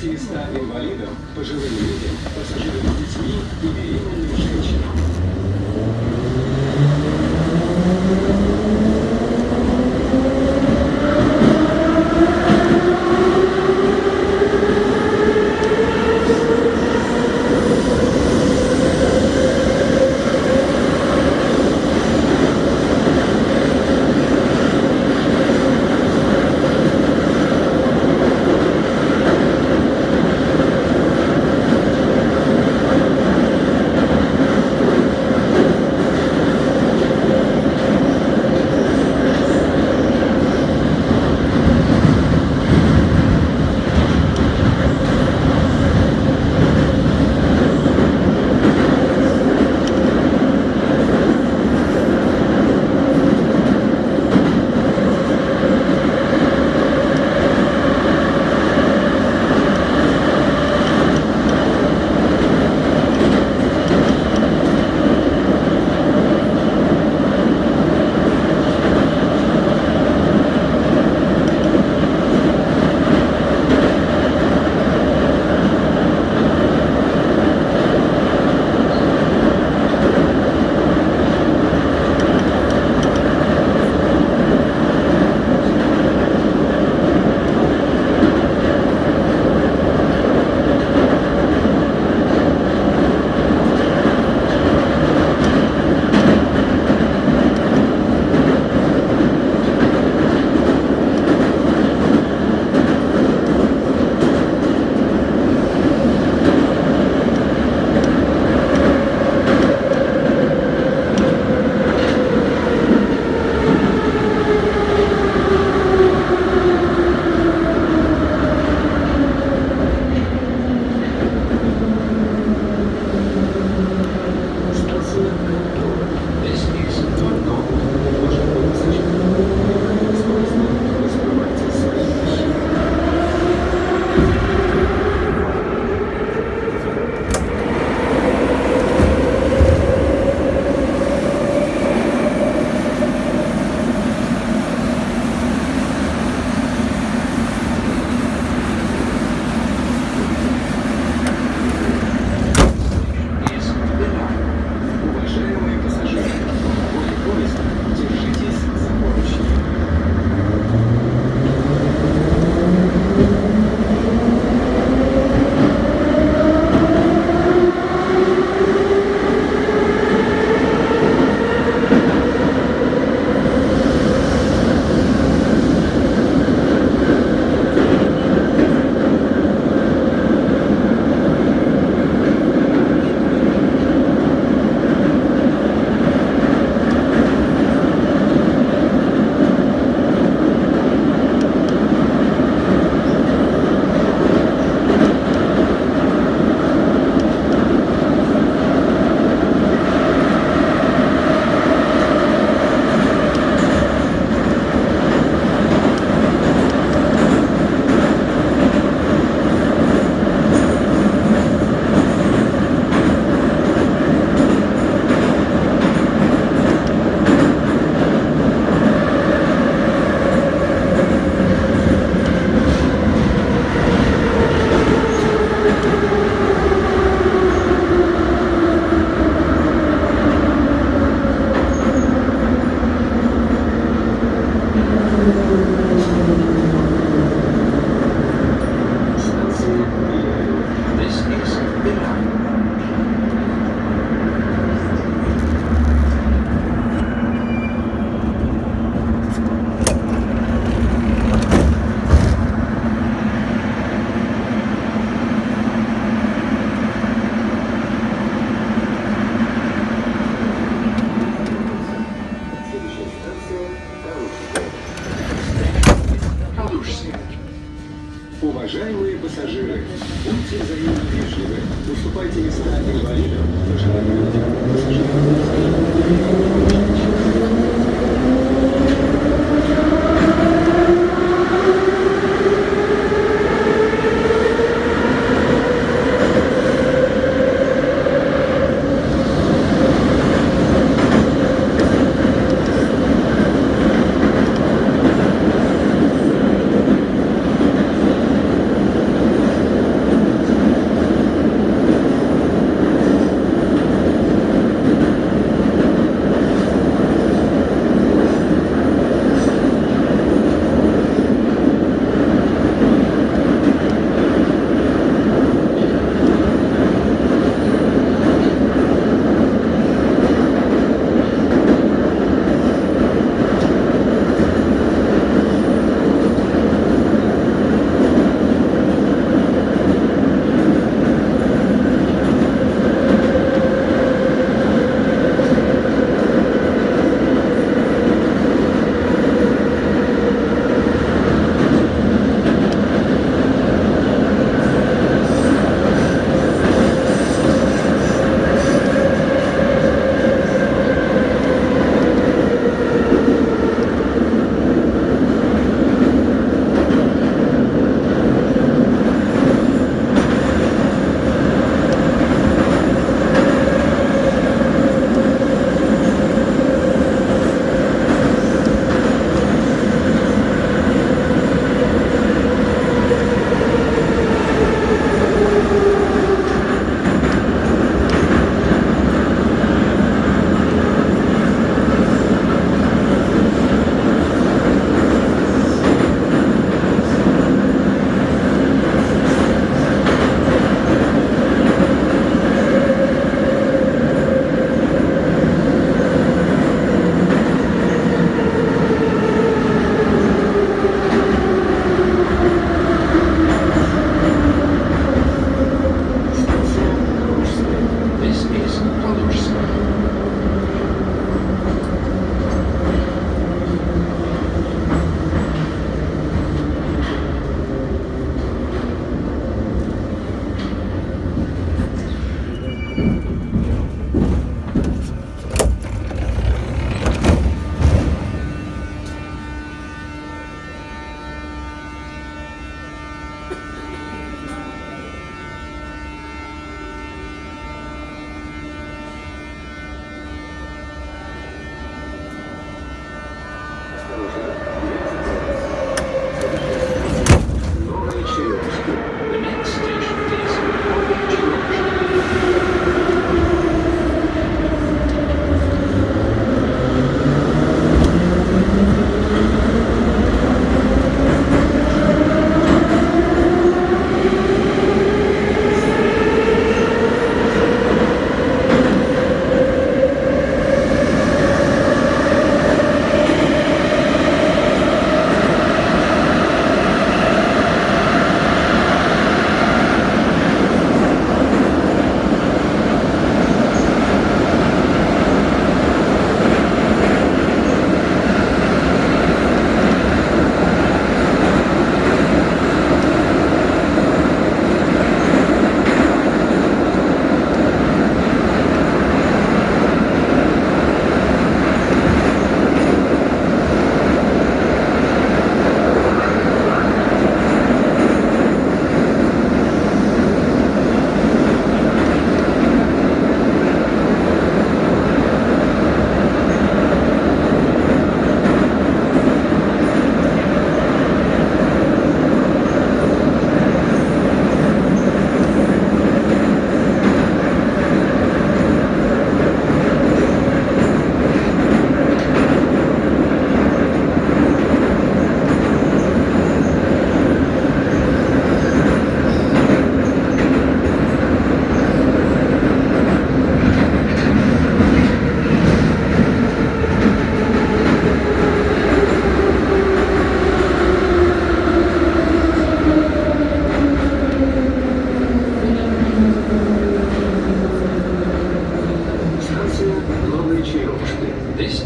Пенсии 100 инвалидам, пожилым людям, пассажирам. пассажиры, будьте взаимовежливы, уступайте места инвалидам, пожилым людям, пассажирам.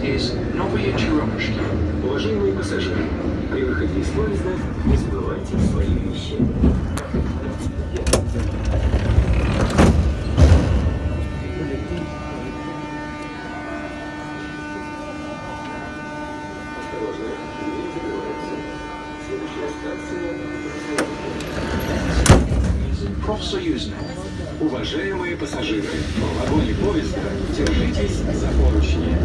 This новые черемушки. Уважаемые пассажиры, при выходе из поезда не забывайте свои вещи. Профсоюзная. Уважаемые пассажиры, в вагоне поезда держитесь за поручни.